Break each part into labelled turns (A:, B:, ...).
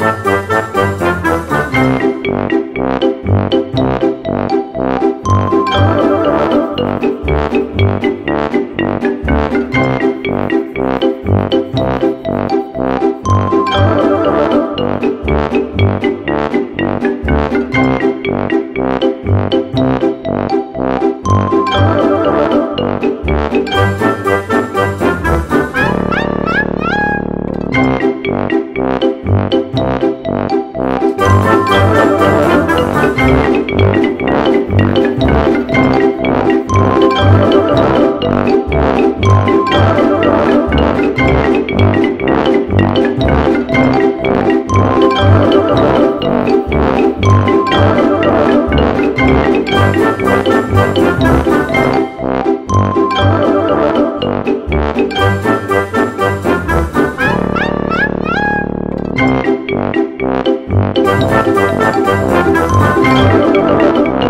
A: Bye.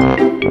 A: Música